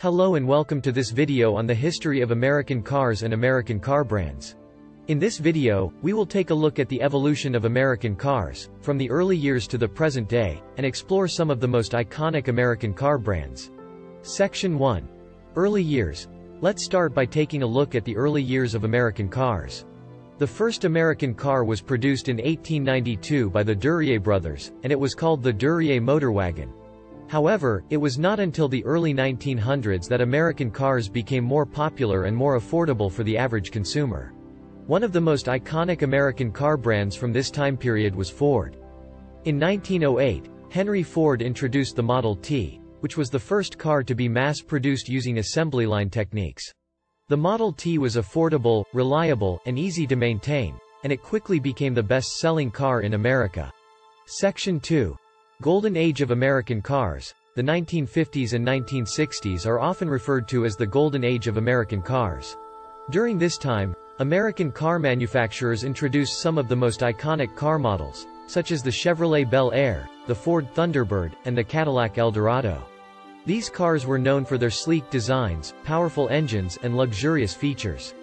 Hello and welcome to this video on the history of American cars and American car brands. In this video, we will take a look at the evolution of American cars, from the early years to the present day, and explore some of the most iconic American car brands. Section 1. Early Years. Let's start by taking a look at the early years of American cars. The first American car was produced in 1892 by the Duryea brothers, and it was called the Duryea Motor Wagon. However, it was not until the early 1900s that American cars became more popular and more affordable for the average consumer. One of the most iconic American car brands from this time period was Ford. In 1908, Henry Ford introduced the Model T, which was the first car to be mass-produced using assembly line techniques. The Model T was affordable, reliable, and easy to maintain, and it quickly became the best-selling car in America. Section 2. Golden Age of American Cars, the 1950s and 1960s are often referred to as the Golden Age of American cars. During this time, American car manufacturers introduced some of the most iconic car models, such as the Chevrolet Bel Air, the Ford Thunderbird, and the Cadillac Eldorado. These cars were known for their sleek designs, powerful engines, and luxurious features.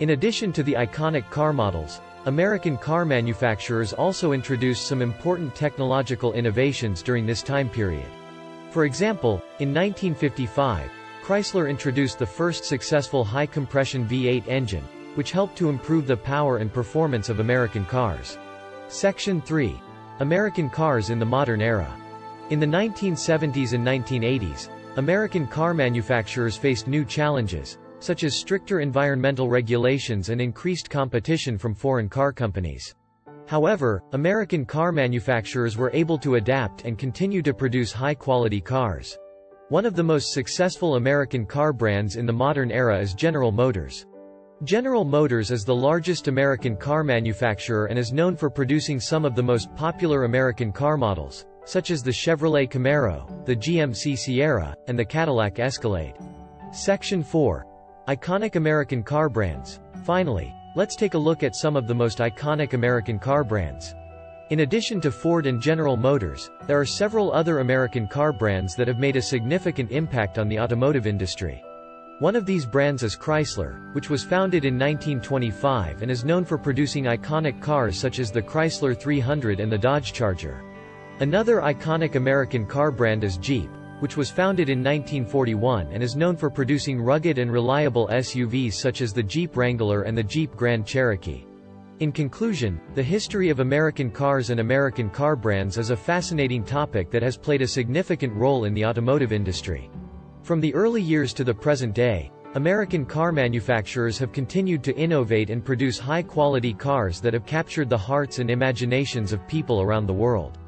In addition to the iconic car models, American car manufacturers also introduced some important technological innovations during this time period. For example, in 1955, Chrysler introduced the first successful high-compression V8 engine, which helped to improve the power and performance of American cars. Section 3. American cars in the modern era. In the 1970s and 1980s, American car manufacturers faced new challenges, such as stricter environmental regulations and increased competition from foreign car companies. However, American car manufacturers were able to adapt and continue to produce high-quality cars. One of the most successful American car brands in the modern era is General Motors. General Motors is the largest American car manufacturer and is known for producing some of the most popular American car models, such as the Chevrolet Camaro, the GMC Sierra, and the Cadillac Escalade. Section 4. Iconic American car brands. Finally, let's take a look at some of the most iconic American car brands. In addition to Ford and General Motors, there are several other American car brands that have made a significant impact on the automotive industry. One of these brands is Chrysler, which was founded in 1925 and is known for producing iconic cars such as the Chrysler 300 and the Dodge Charger. Another iconic American car brand is Jeep, which was founded in 1941 and is known for producing rugged and reliable SUVs such as the Jeep Wrangler and the Jeep Grand Cherokee. In conclusion, the history of American cars and American car brands is a fascinating topic that has played a significant role in the automotive industry. From the early years to the present day, American car manufacturers have continued to innovate and produce high-quality cars that have captured the hearts and imaginations of people around the world.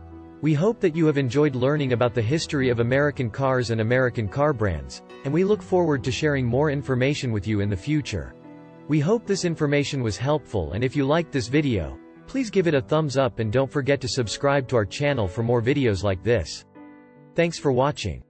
We hope that you have enjoyed learning about the history of American cars and American car brands, and we look forward to sharing more information with you in the future. We hope this information was helpful and if you liked this video, please give it a thumbs up and don't forget to subscribe to our channel for more videos like this. Thanks for watching.